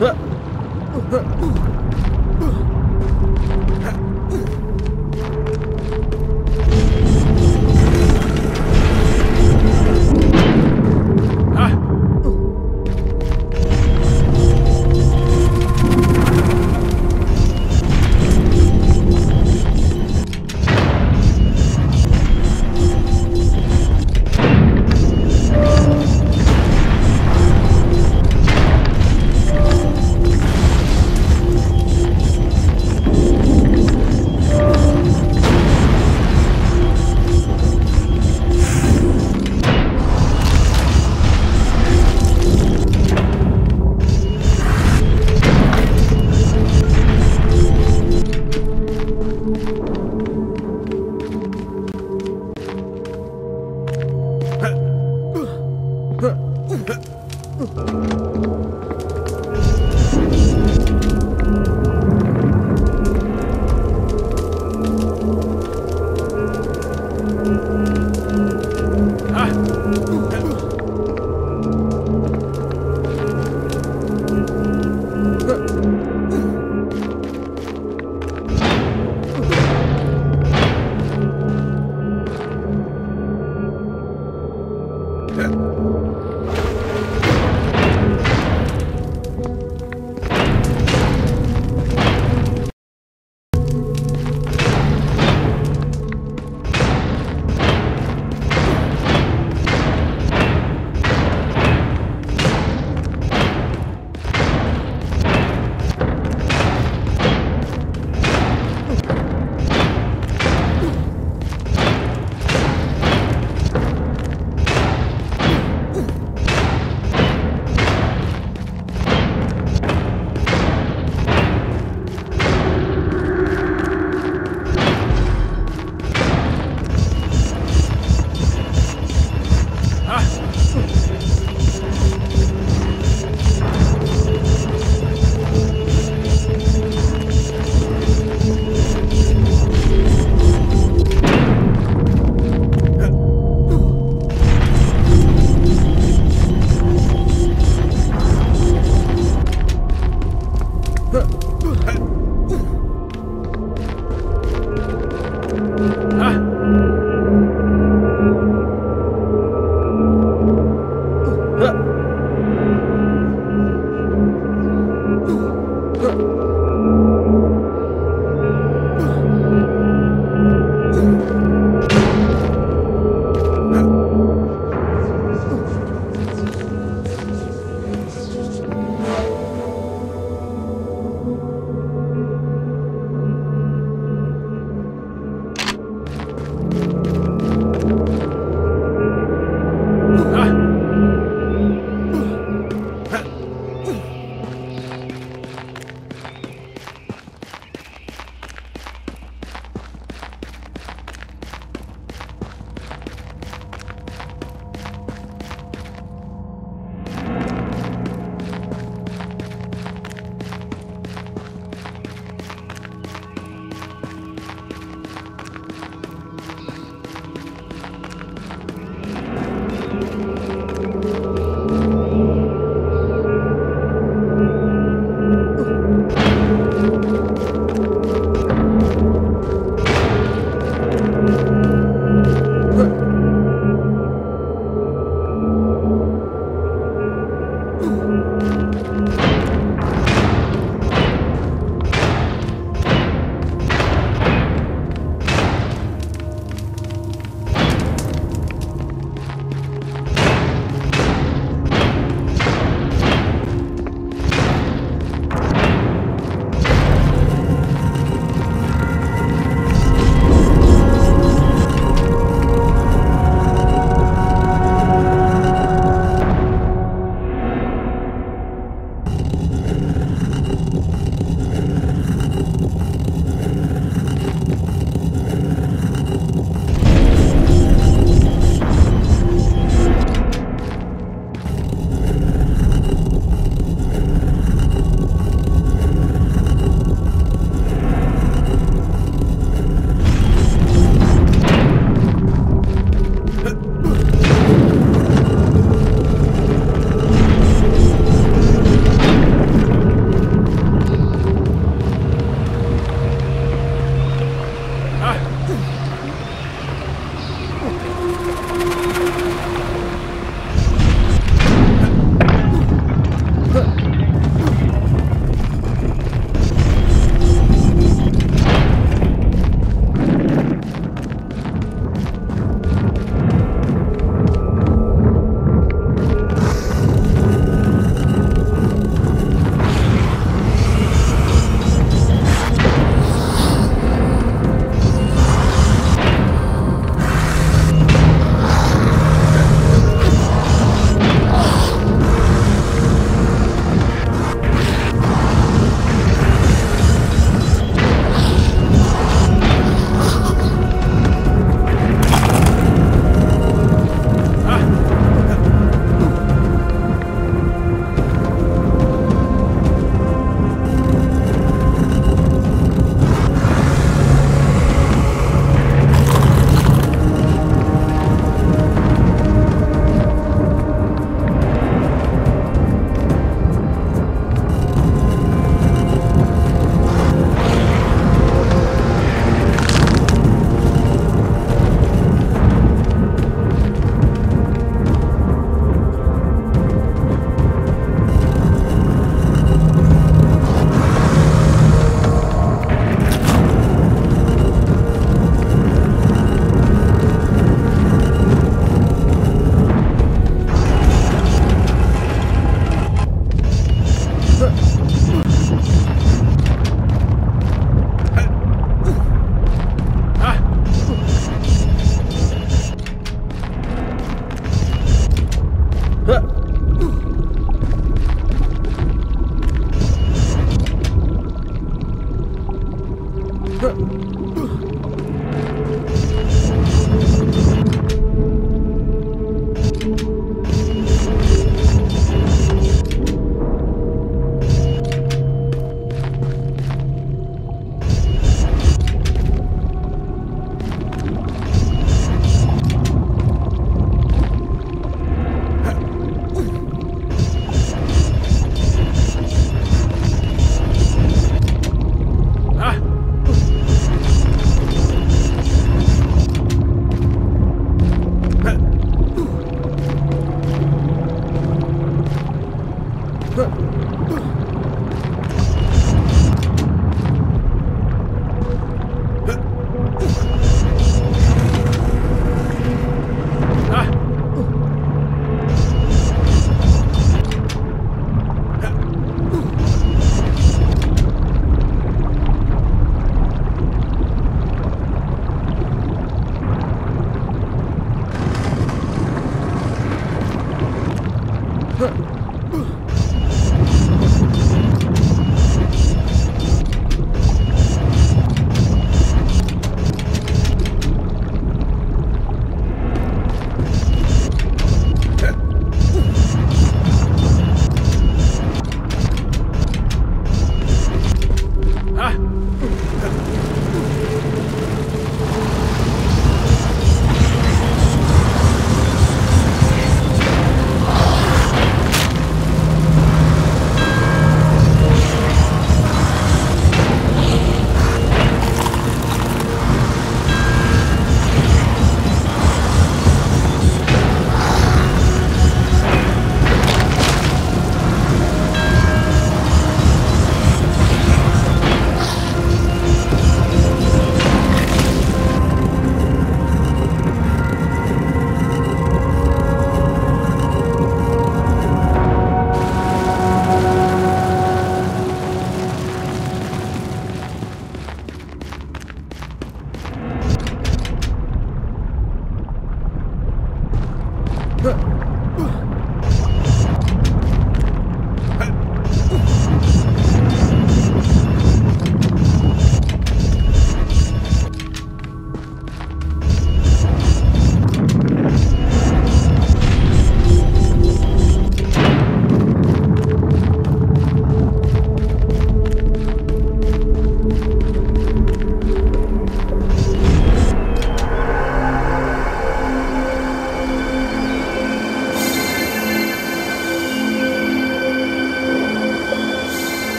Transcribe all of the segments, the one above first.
呃呃呃呃呃呃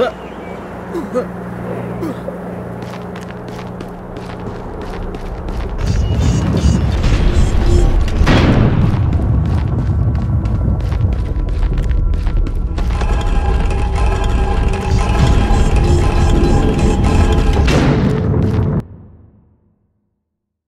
うわ。っ